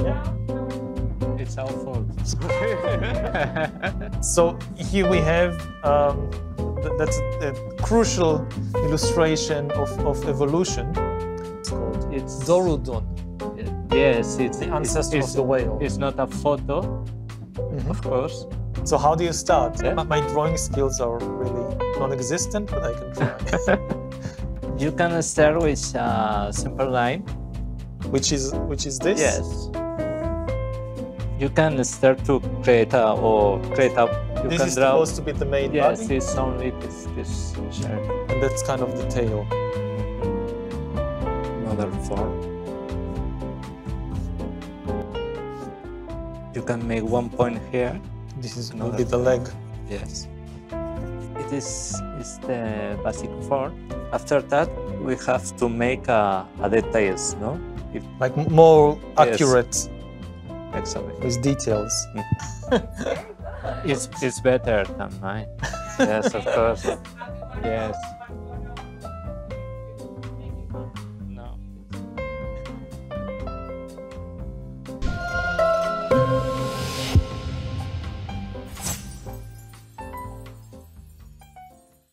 Yeah. It's our fault. So here we have um, th- that's a, crucial illustration of, of evolution. It's called it's Dorudon, Yes, it's the ancestor it's, of the whale. It's not a photo, Mhm. of course. So how do you start? Yeah. My, my drawing skills are really non-existent, but I can try. You can start with a simple line. which is which is this? Yes. You can start to create a or create a. You This can is draw. supposed to be the main yes, body, it's only this this shape. and that's kind of the tail. Another form. You can make one point here. This is will Another be the leg. Yes. It is is the basic form. After that, we have to make a, a details, no? If, like m- more Yes. Accurate exactly. with details. It's it's better than mine. yes, of course. Yes.